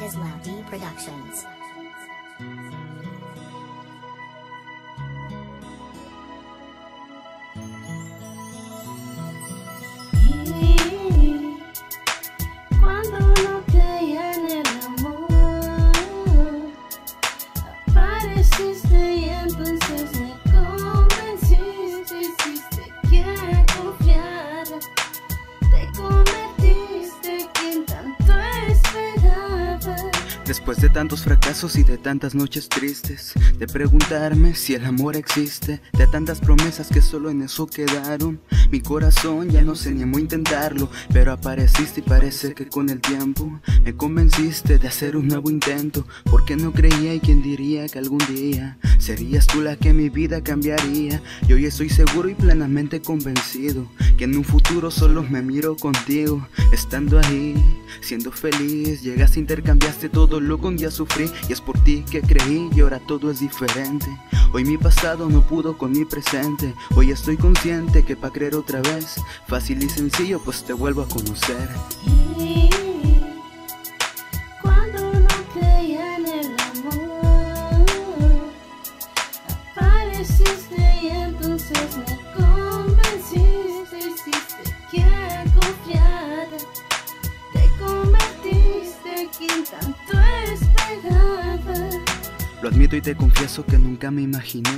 Islam D Productions. Después de tantos fracasos y de tantas noches tristes, de preguntarme si el amor existe, de tantas promesas que solo en eso quedaron, mi corazón ya no se animó a intentarlo, pero apareciste y parece que con el tiempo me convenciste de hacer un nuevo intento, porque no creía y quién diría que algún día serías tú la que mi vida cambiaría, y hoy estoy seguro y plenamente convencido que en un futuro solo me miro contigo, estando ahí, siendo feliz, llegaste, intercambiaste todo lo que un día sufrí y es por ti que creí y ahora todo es diferente. Hoy mi pasado no pudo con mi presente, hoy estoy consciente que pa' creer otra vez, fácil y sencillo pues te vuelvo a conocer. Y cuando no creía en el amor, apareciste y entonces me convenciste, hiciste que Lo admito y te confieso que nunca me imaginé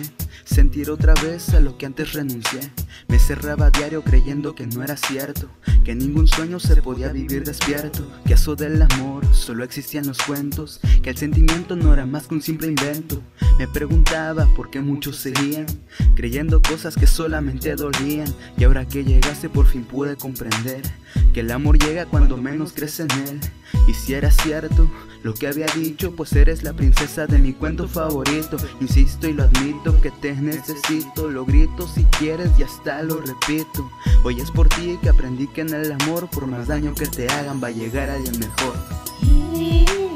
sentir otra vez a lo que antes renuncié. Me cerraba a diario creyendo que no era cierto, que ningún sueño se podía vivir despierto, que eso del amor solo existían los cuentos, que el sentimiento no era más que un simple invento. Me preguntaba por qué muchos seguían creyendo cosas que solamente dolían, y ahora que llegaste por fin pude comprender que el amor llega cuando menos crees en él. Y si era cierto lo que había dicho, pues eres la princesa de mi cuento favorito. Insisto y lo admito que te necesito, lo grito si quieres y hasta lo repito. Hoy es por ti que aprendí que en el amor, por más daño que te hagan, va a llegar alguien mejor.